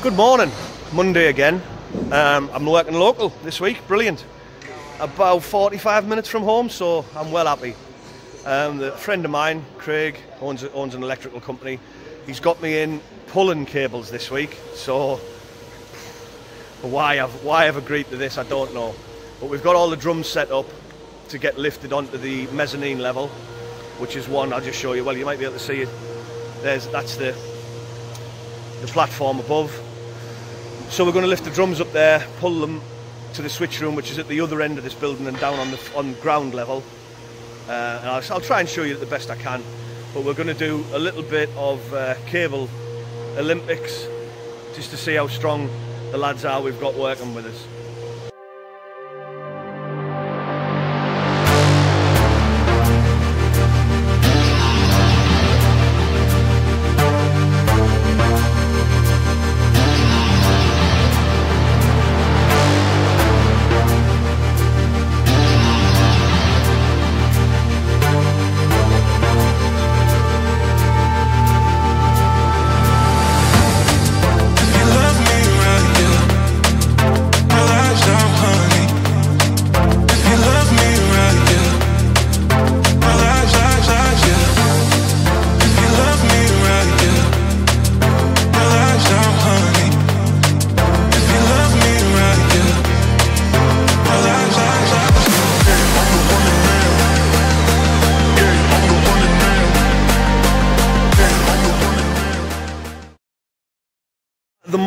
Good morning. Monday again. Um, I'm working local this week. Brilliant. About 45 minutes from home, so I'm well happy. Um, the friend of mine, Craig, owns, owns an electrical company. He's got me in pulling cables this week. So why I've why I've agreed to this, I don't know. But we've got all the drums set up to get lifted onto the mezzanine level, which is one I'll just show you. Well, you might be able to see it. There's that's the the platform above. So we're going to lift the drums up there, pull them to the switch room, which is at the other end of this building and down on the on ground level. Uh, and I'll, I'll, try and show you the best I can. But we're going to do a little bit of uh, cable Olympics just to see how strong the lads are we've got working with us.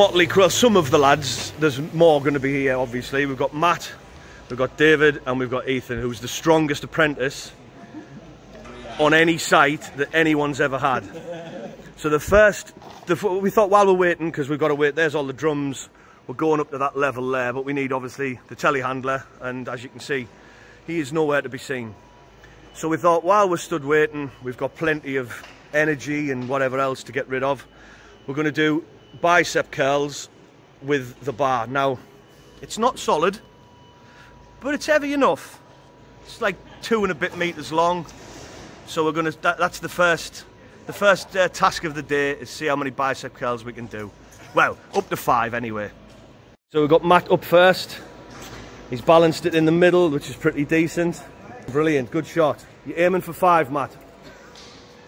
Motley crew, some of the lads, there's more going to be here obviously. We've got Matt, we've got David and we've got Ethan who's the strongest apprentice on any site that anyone's ever had. So the first, the, we thought while we're waiting, because we've got to wait, there's all the drums, we're going up to that level there, but we need obviously the telehandler and as you can see, he is nowhere to be seen. So we thought while we're stood waiting, we've got plenty of energy and whatever else to get rid of, we're going to do bicep curls with the bar. Now, it's not solid, but it's heavy enough. It's like two and a bit meters long. So we're gonna, that, that's the first, the first uh, task of the day is see how many bicep curls we can do. Well, up to five anyway. So we've got Matt up first. He's balanced it in the middle, which is pretty decent. Brilliant, good shot. You're aiming for five, Matt.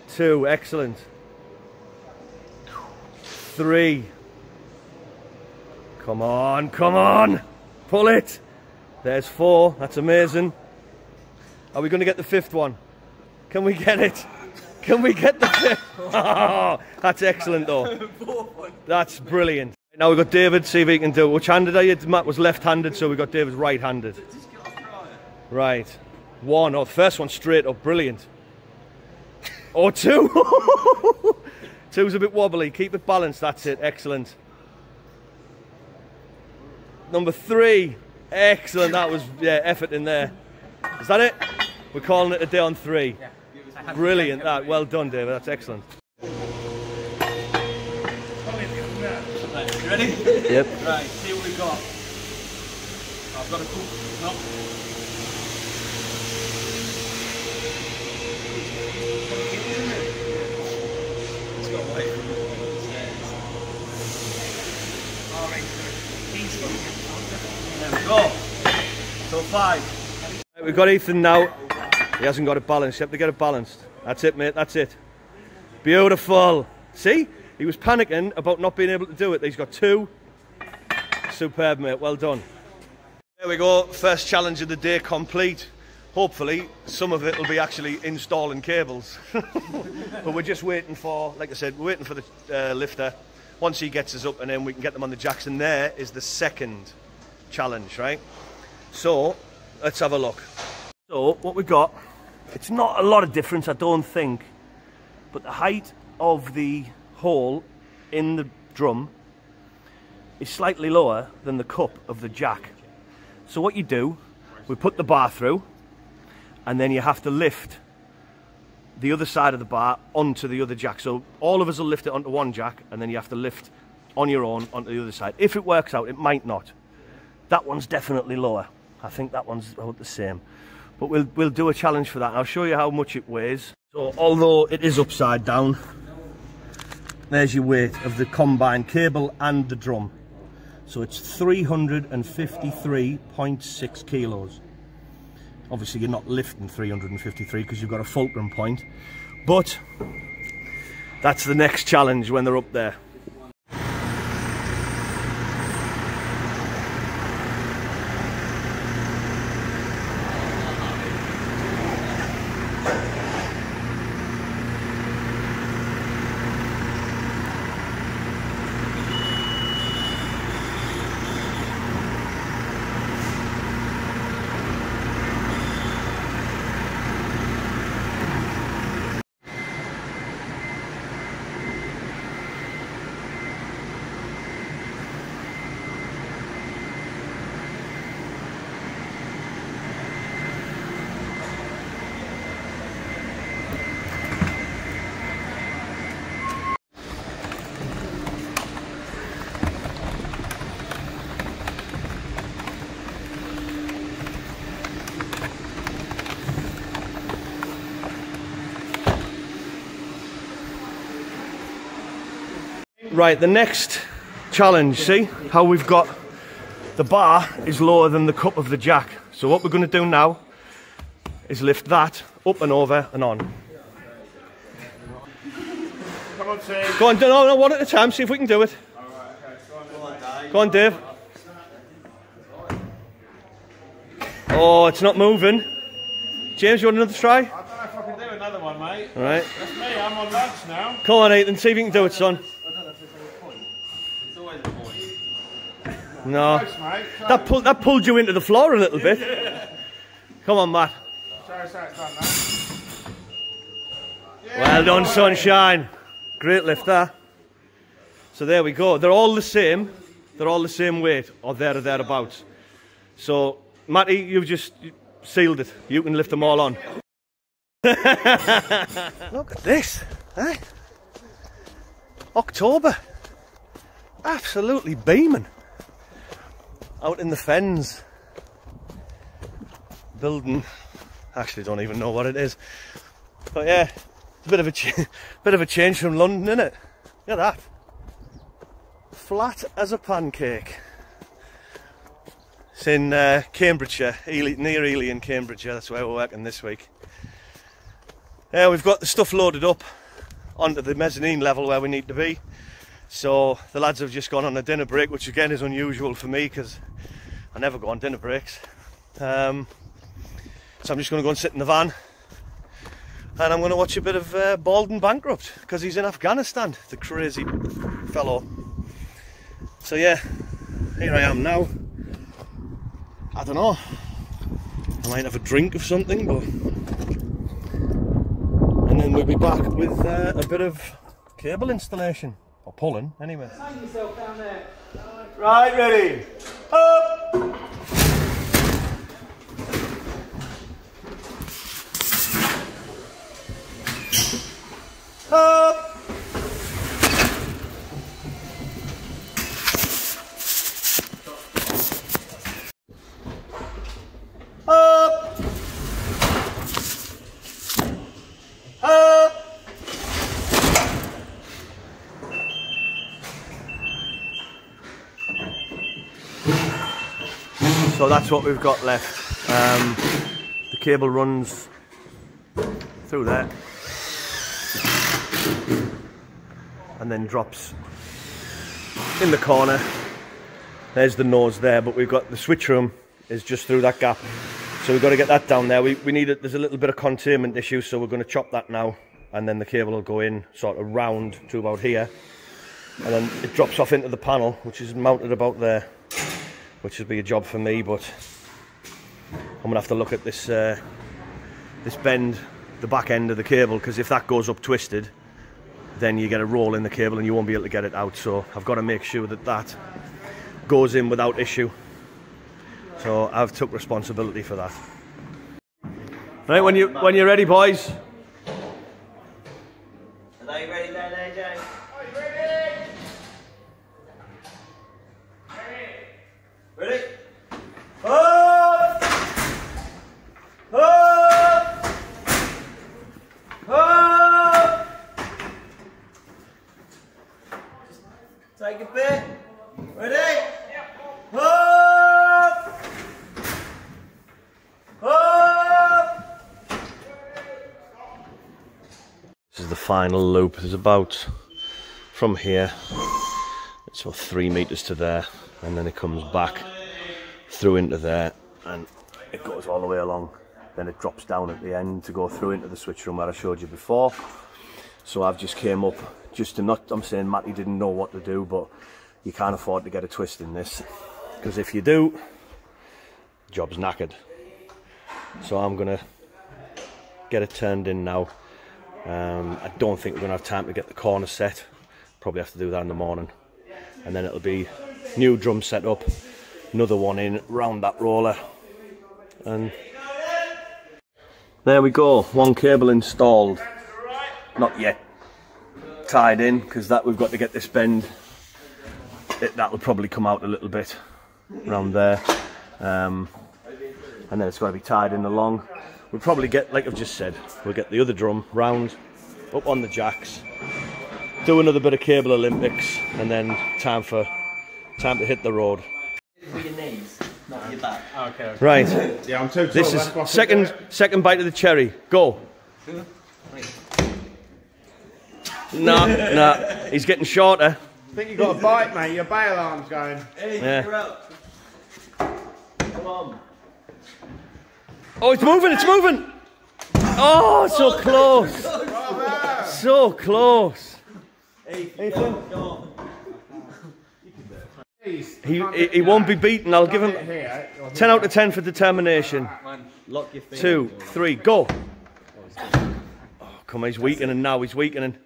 Two, excellent three. Come on, come on. Pull it. There's four. That's amazing. Are we going to get the fifth one? Can we get it? Can we get the fifth? Oh, that's excellent though. That's brilliant. Now we've got David, see if he can do it. Which handed are you? Matt was left-handed, so we've got David right-handed. Right. One. Oh, first one straight up. Brilliant. Or two. Two's a bit wobbly. Keep it balanced. That's it. Excellent. Number three. Excellent. That was yeah effort in there. Is that it? We're calling it a day on three. Brilliant. That. Well done, David. That's excellent. You ready? Yep. Right, see what we've got. I've got a cool. No. It's got away from the There we go. So five. We've got Ethan now. He hasn't got it balanced. You have to get it balanced. That's it, mate. That's it. Beautiful. See? He was panicking about not being able to do it. He's got two. Superb, mate. Well done. There we go. First challenge of the day complete. Hopefully, some of it will be actually installing cables. but we're just waiting for, like I said, we're waiting for the uh, lifter. Once he gets us up and then we can get them on the jacks. And there is the second challenge, right? So, let's have a look. So, what we've got, it's not a lot of difference, I don't think. But the height of the hole in the drum is slightly lower than the cup of the jack. So what you do, we put the bar through, and then you have to lift the other side of the bar onto the other jack. So all of us will lift it onto one jack, and then you have to lift on your own onto the other side. If it works out, it might not. That one's definitely lower. I think that one's about the same. But we'll, we'll do a challenge for that. I'll show you how much it weighs. So although it is upside down, there's your weight of the combined cable and the drum. So it's 353.6 kilos. Obviously you're not lifting 353 because you've got a fulcrum point, but that's the next challenge when they're up there. Right, the next challenge, see how we've got the bar is lower than the cup of the jack. So what we're going to do now is lift that up and over and on. Come on, Steve. Go on, no, no, one at a time, see if we can do it. Go on, Dave. Oh, it's not moving. James, you want another try? I don't know if I can do another one, mate. All right. That's me. I'm on lunch now. Come on, Ethan, see if you can do it, son. No. Close, That, pull, that pulled you into the floor a little bit. Come on, Matt. How it's done that. Well done, sunshine. Great lift there. So there we go. They're all the same. They're all the same weight, or there or thereabouts. So, Matty, you've just sealed it. You can lift them all on. Look at this. Eh? October. Absolutely beaming. Out in the fens. Building. Actually, don't even know what it is. But yeah, it's a bit of a bit of a change from London, isn't it? Look at that. Flat as a pancake. It's in uh, Cambridgeshire, Ely, near Ely in Cambridgeshire. That's where we're working this week. Yeah, we've got the stuff loaded up onto the mezzanine level where we need to be. So the lads have just gone on a dinner break, which again is unusual for me because I never go on dinner breaks. Um, so I'm just going to go and sit in the van and I'm going to watch a bit of uh, Bald and Bankrupt because he's in Afghanistan, the crazy fellow. So yeah, here I am now. I don't know. I might have a drink of something, but and then we'll be back with uh, a bit of cable installation or pulling anyway. Right, ready. Up. Up. Up. So that's what we've got left. Um, the cable runs through there and then drops in the corner. There's the nose there, but we've got the switch room is just through that gap. So we've got to get that down there. We, we need it, there's a little bit of containment issue, so we're going to chop that now and then the cable will go in sort of round to about here and then it drops off into the panel which is mounted about there which would be a job for me but I'm gonna have to look at this uh, this bend the back end of the cable because if that goes up twisted then you get a roll in the cable and you won't be able to get it out. So I've got to make sure that that goes in without issue. So I've took responsibility for that. Right when you when you're ready boys. Are you ready there, AJ? Ready? Up! Up! Up! Ready? Up! Up! This is the final loop. is about from here, it's about three meters to there, and then it comes back through into there, and it goes all the way along. Then it drops down at the end to go through into the switch room where I showed you before. So I've just came up just to not. I'm saying Matty didn't know what to do, but you can't afford to get a twist in this because if you do, job's knackered. So I'm gonna get it turned in now. Um, I don't think we're going to have time to get the corner set. Probably have to do that in the morning. And then it'll be new drum set up, another one in round that roller. And there we go, one cable installed. Not yet tied in because that we've got to get this bend. It, that will probably come out a little bit around there. Um, and then it's got to be tied in along. We'll probably get, like I've just said, we'll get the other drum round, up on the jacks, do another bit of cable Olympics, and then time for time to hit the road. With your knees, not your back. Okay. okay. Right, Yeah, I'm too tall. this is second couldn't second bite of the cherry. Go. No, no, he's getting shorter. I think you got a bite, mate. Your bail arm's going. Hey, Yeah. you're up. Come on. Oh, it's moving, it's moving. Oh, so close, so close. Hey, go, go. Please. He, he, he won't be beaten. I'll give him hit here, or 10 out of 10 for determination. Lock your feet. Two, three, go. Oh, come on, he's weakening now. He's weakening.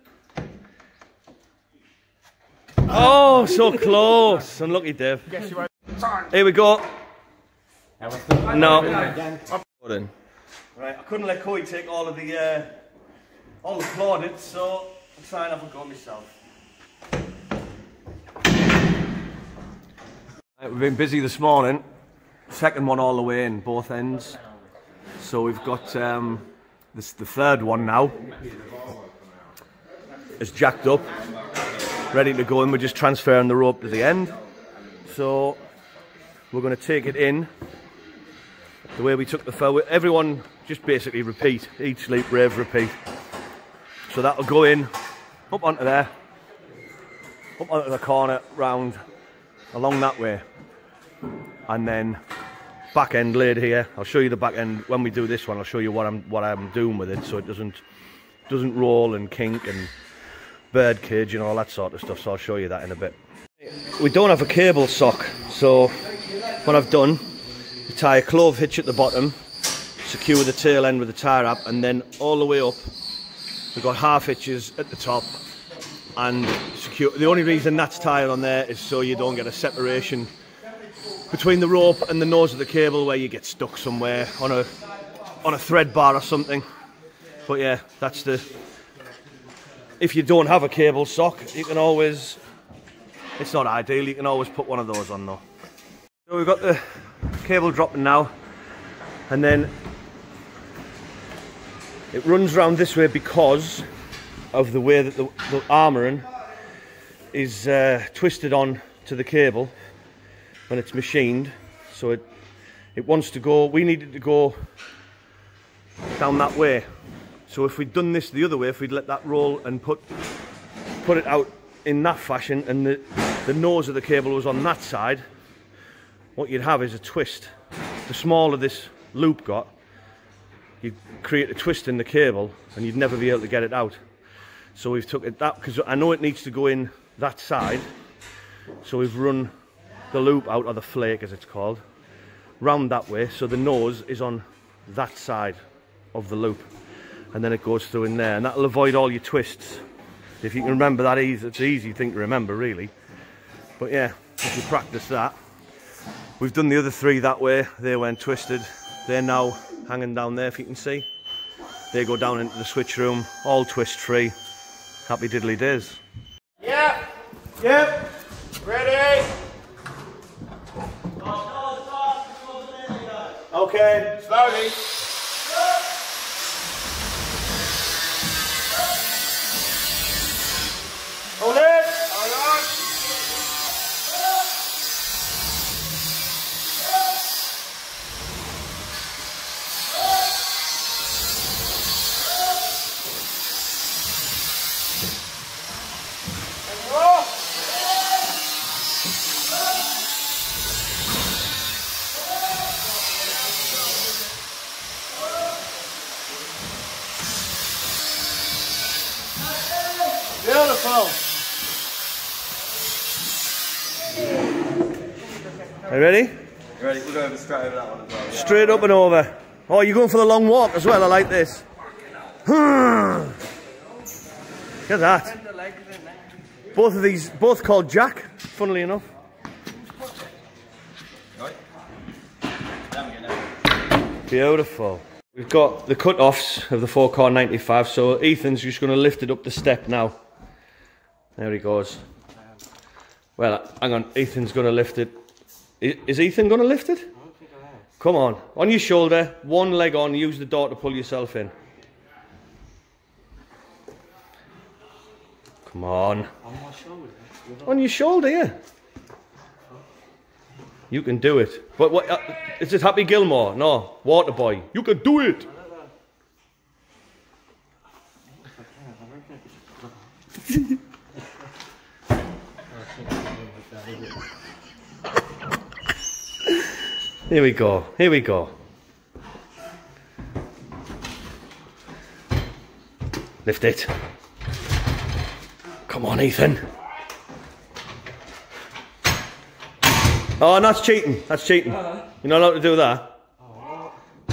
Oh, so close. Unlucky, Dave. Guess you won't. Time. Here we go. No. Right. Right, I couldn't let Coy take all of the uh, all the plaudits, so I'm trying to have a go myself. Right, we've been busy this morning. Second one all the way in both ends. So we've got um, this the third one now. It's jacked up, ready to go and We're just transferring the rope to the end. So we're going to take it in the way we took the fell. Everyone just basically repeat each leap, rave, repeat. So that'll go in, up onto there, up onto the corner, round, along that way, and then back end laid here. I'll show you the back end when we do this one. I'll show you what I'm what I'm doing with it, so it doesn't doesn't roll and kink and bird cage and all that sort of stuff. So I'll show you that in a bit. We don't have a cable sock, so what I've done tie a clove hitch at the bottom, secure the tail end with the tie wrap, and then all the way up, we've got half hitches at the top, and secure. The only reason that's tied on there is so you don't get a separation between the rope and the nose of the cable where you get stuck somewhere on a on a thread bar or something. But yeah, that's the. If you don't have a cable sock, you can always. It's not ideal. You can always put one of those on though. So we've got the cable dropping now, and then it runs round this way because of the way that the, the armouring is uh, twisted on to the cable when it's machined. So it it wants to go. We needed to go down that way. So if we'd done this the other way, if we'd let that roll and put put it out in that fashion, and the the nose of the cable was on that side, what you'd have is a twist. The smaller this loop got, you'd create a twist in the cable and you'd never be able to get it out. So we've took it that, because I know it needs to go in that side, so we've run the loop out, or the flake as it's called, round that way, so the nose is on that side of the loop. And then it goes through in there, and that'll avoid all your twists. If you can remember that it's an easy thing to remember really. But yeah, if you practice that, We've done the other three that way. They went twisted. They're now hanging down there, if you can see. They go down into the switch room, all twist free. Happy diddly days. Yep. Yep. Ready. Okay. Slowly. Hold it. Hold on. full. Are you ready? You ready? We'll go over straight over that one as well. yeah? Straight up and over. Oh, you're going for the long walk as well. I like this. Look at that. Both of these, both called Jack, funnily enough. Right. Down we go now. Beautiful. We've got the cut-offs of the 4-core 95, so Ethan's just going to lift it up the step now. There he goes. Well, hang on, Ethan's going to lift it. Is Ethan going to lift it? Come on, on your shoulder, one leg on, use the door to pull yourself in. Come on. On my shoulder? On your shoulder, yeah. You can do it. But what? Uh, is it Happy Gilmore? No, Waterboy. You can do it. Here we go. Here we go. Lift it. Come on, Ethan. Oh, that's cheating. That's cheating. You're not allowed to do that.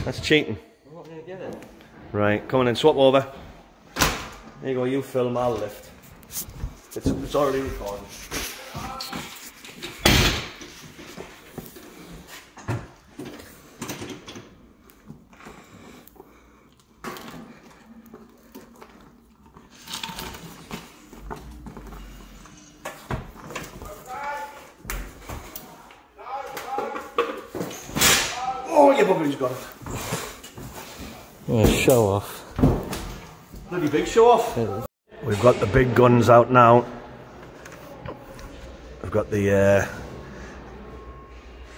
That's cheating. Right, come on in, swap over. There you go, you film, I'll lift. It's, it's already recorded. Oh, your buggery's got it. Yeah, show off. Bloody big show off. We've got the big guns out now. We've got the uh,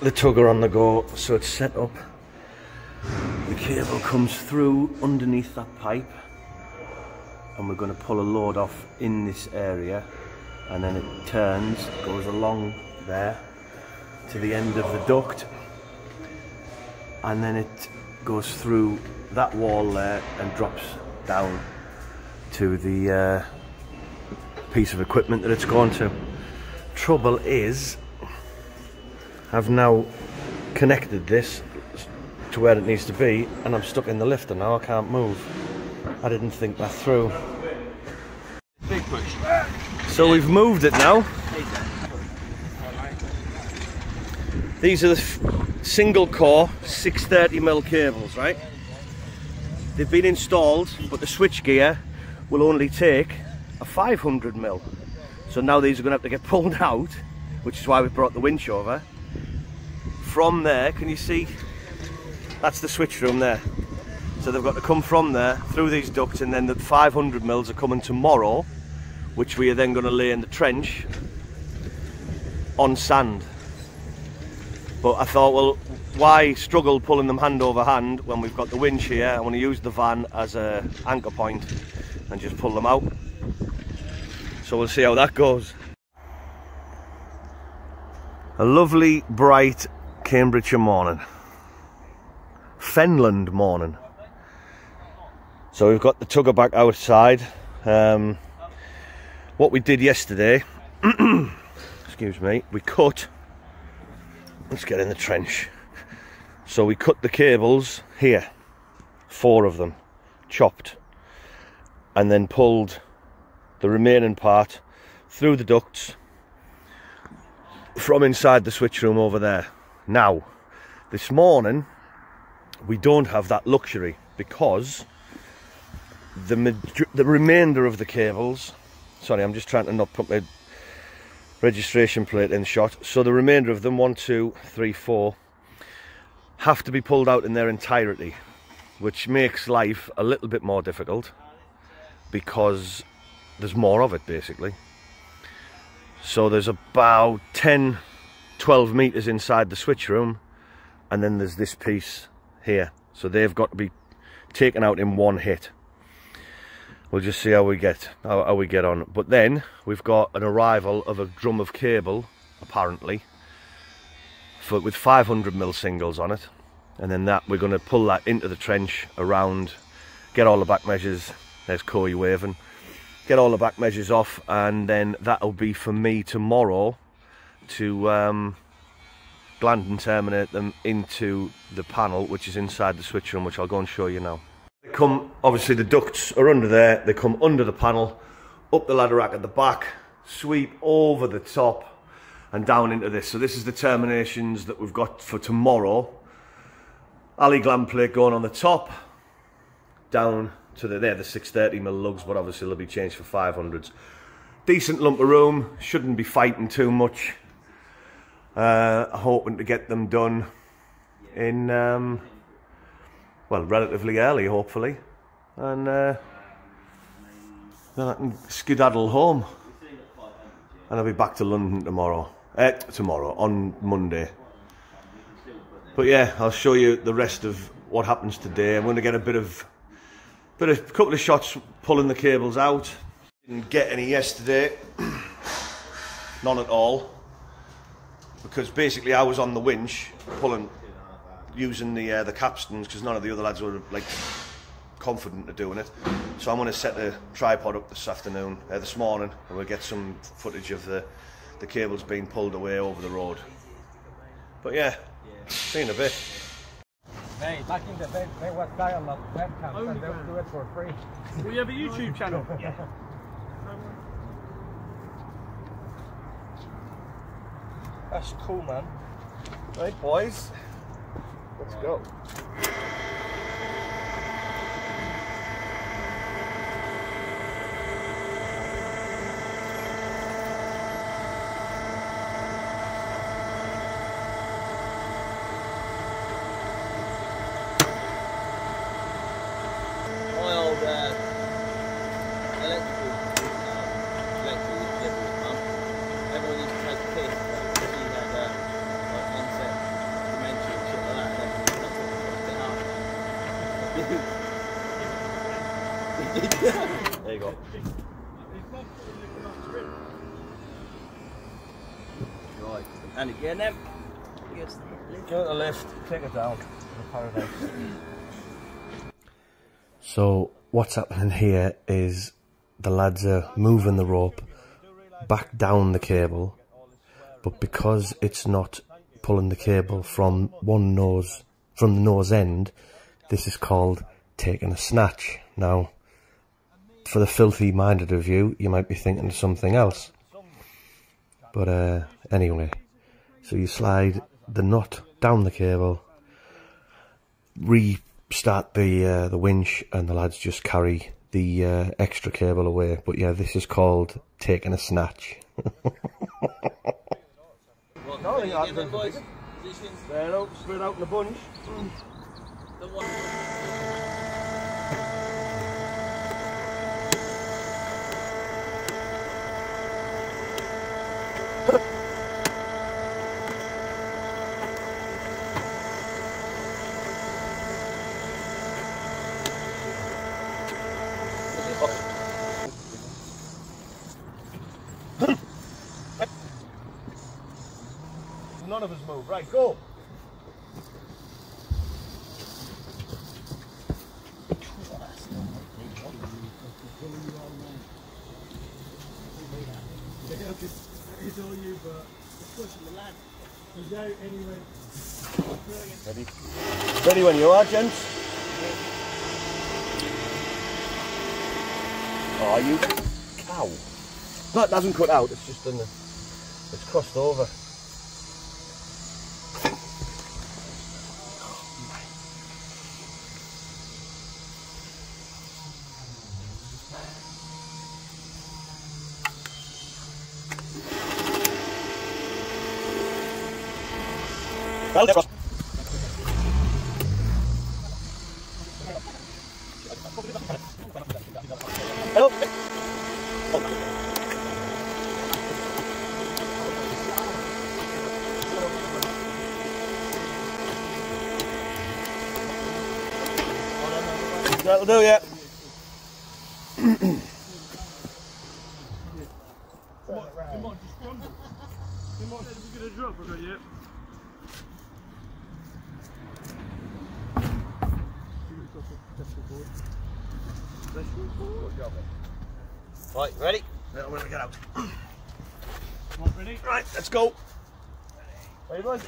the tugger on the go, so it's set up. The cable comes through underneath that pipe, and we're going to pull a load off in this area, and then it turns, goes along there to the end of the duct, and then it goes through that wall there and drops down to the uh, piece of equipment that it's gone to. Trouble is, I've now connected this to where it needs to be and I'm stuck in the lifter now, I can't move. I didn't think that through. Big push. So we've moved it now. These are the single core 630mm cables, right? They've been installed, but the switch gear will only take a 500mm. So now these are going to have to get pulled out, which is why we brought the winch over. From there, can you see? That's the switch room there. So they've got to come from there through these ducts, and then the 500mm are coming tomorrow, which we are then going to lay in the trench on sand. But I thought, well, why struggle pulling them hand over hand when we've got the winch here? I want to use the van as a anchor point and just pull them out. So we'll see how that goes. A lovely, bright Cambridgeshire morning. Fenland morning. So we've got the tugger back outside. Um, what we did yesterday, excuse me, we cut Let's get in the trench. So we cut the cables here, four of them, chopped, and then pulled the remaining part through the ducts from inside the switch room over there. Now, this morning, we don't have that luxury because the the remainder of the cables. Sorry, I'm just trying to not put my registration plate in shot. So the remainder of them, one, two, three, four, have to be pulled out in their entirety, which makes life a little bit more difficult because there's more of it basically. So there's about 10, 12 meters inside the switch room, and then there's this piece here. So they've got to be taken out in one hit. We'll just see how we get how, how we get on. But then we've got an arrival of a drum of cable, apparently, for with 500 mil singles on it, and then that we're going to pull that into the trench around, get all the back measures. There's Corey waving, get all the back measures off, and then that'll be for me tomorrow to um, gland and terminate them into the panel, which is inside the switch room, which I'll go and show you now. They come, obviously the ducts are under there, they come under the panel, up the ladder rack at the back, sweep over the top, and down into this. So this is the terminations that we've got for tomorrow. Ali gland plate going on the top, down to the, there, the 630 mil lugs, but obviously they'll be changed for 500s. Decent lump of room, shouldn't be fighting too much. Uh, hoping to get them done in, um, well, relatively early, hopefully. And uh, then I can skedaddle home. And I'll be back to London tomorrow. Eh, tomorrow, on Monday. But yeah, I'll show you the rest of what happens today. I'm going to get a bit of, bit a couple of shots pulling the cables out. Didn't get any yesterday, none at all, because basically I was on the winch pulling, using the uh, the capstans because none of the other lads were like confident of doing it. So I'm going to set the tripod up this afternoon, uh, this morning, and we'll get some footage of the the cables being pulled away over the road. But yeah, see you in a bit. Hey, back in the day, there was dial-up webcams and they would do it for free. We have a YouTube channel? Yeah. That's cool, man. Right, boys, let's go. My old uh, electrical, uh, electrical delivery pump, everyone used to take a piss because he had uh, like onset dementia and shit like that, and then that's what fucked it up. There you go. Right, and again then. Yes, Go to the left, take it down. Paradise. So what's happening here is the lads are moving the rope back down the cable, but because it's not pulling the cable from one nose from the nose end, this is called taking a snatch. Now, for the filthy minded of you, you might be thinking of something else. But uh, anyway, so you slide the nut down the cable, restart the uh, the winch, and the lads just carry the uh, extra cable away. But yeah, this is called taking a snatch. What, No, three yeah, again then, I've boys? done Positions. Spread out, spread out in the bunch. The one. None of us move. Right, go. Ready? Ready when you are, gents. Oh, you cow. That doesn't cut out, it's just in the, it's crossed over. That'll do, yeah. Right, ready? Now we're gonna get out. ready? Right, let's go. Ready, boys?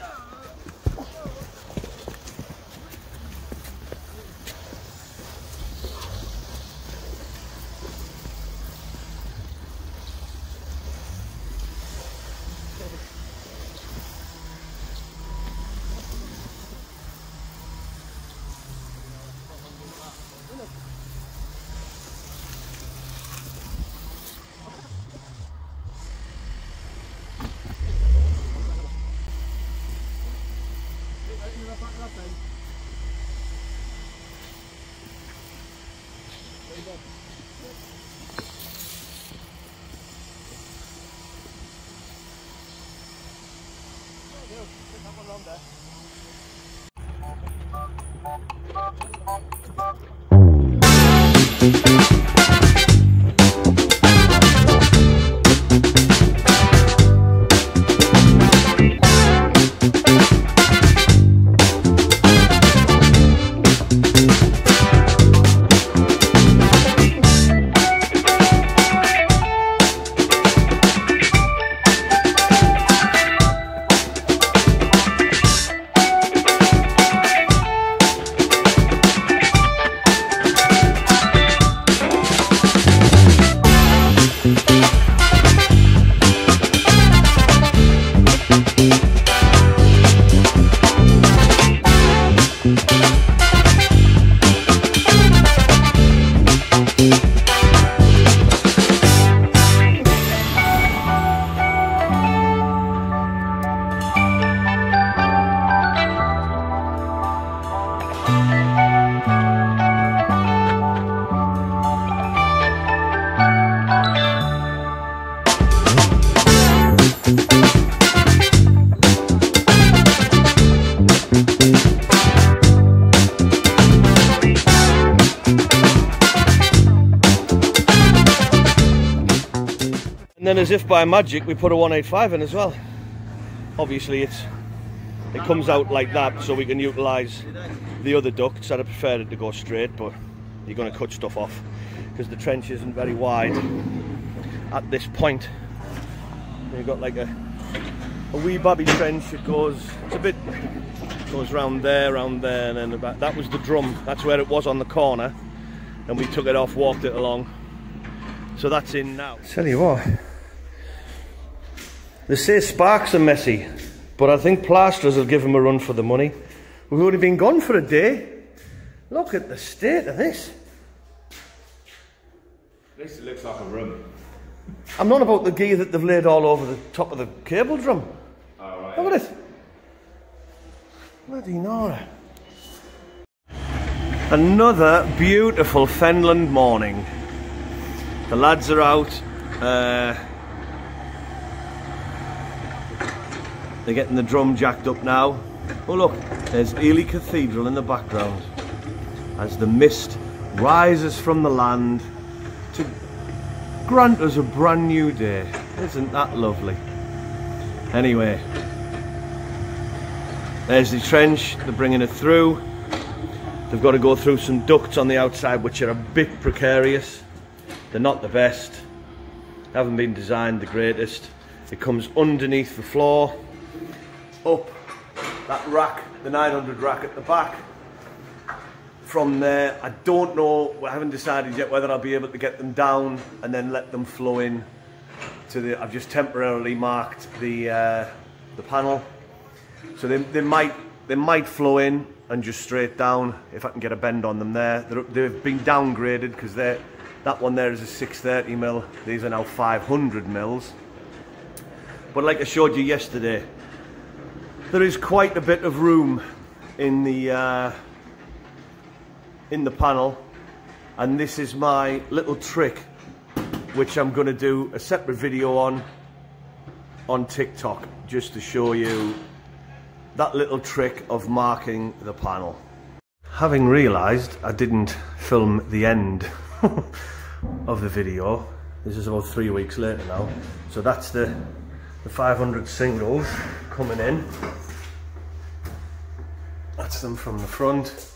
Then as if by magic, we put a 185 in as well. Obviously it's it comes out like that so we can utilise the other ducts. I'd have preferred it to go straight, but you're going to cut stuff off because the trench isn't very wide at this point. You've got like a, a wee bobby trench. It goes, it's a bit, goes round there, round there, and then about, that was the drum. That's where it was on the corner. And we took it off, walked it along. So that's in now. Tell you what, they say sparks are messy, but I think plasterers will give them a run for the money. We've only been gone for a day. Look at the state of this. This looks like a room. I'm not about the gear that they've laid all over the top of the cable drum. Look at it. Bloody Nora. Another beautiful Fenland morning. The lads are out. Uh, they're getting the drum jacked up now. Oh look, there's Ely Cathedral in the background as the mist rises from the land to grant us a brand new day. Isn't that lovely? Anyway, there's the trench, they're bringing it through. They've got to go through some ducts on the outside which are a bit precarious. They're not the best. Haven't been designed the greatest. It comes underneath the floor, up that rack, the 900 rack at the back. From there, I don't know, I haven't decided yet whether I'll be able to get them down and then let them flow in to the, I've just temporarily marked the, uh, the panel. So they, they might they might flow in and just straight down if I can get a bend on them there. They're, they've been downgraded because they're that one there is a 630 mil. These are now 500 mils. But like I showed you yesterday, there is quite a bit of room in the uh, in the panel, and this is my little trick, which I'm going to do a separate video on on TikTok just to show you that little trick of marking the panel. Having realised I didn't film the end of the video, this is about three weeks later now, so that's the, the 500 singles coming in. That's them from the front.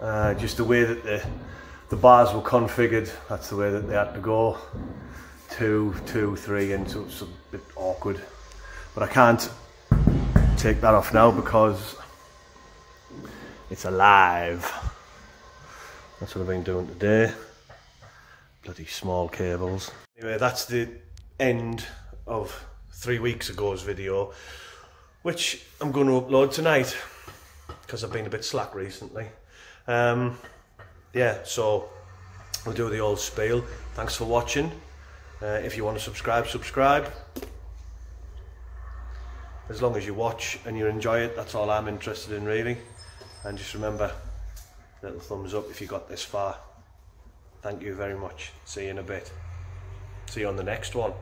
Uh, just the way that the, the bars were configured. That's the way that they had to go. Two, two, three, and so it's a bit awkward. But I can't take that off now because it's alive. That's what I've been doing today. Bloody small cables. Anyway, that's the end of three weeks ago's video, which I'm going to upload tonight because I've been a bit slack recently. Um, yeah, so we'll do the old spiel. Thanks for watching. Uh, if you want to subscribe, subscribe. As long as you watch and you enjoy it, that's all I'm interested in really. And just remember, little thumbs up if you got this far. Thank you very much. See you in a bit. See you on the next one.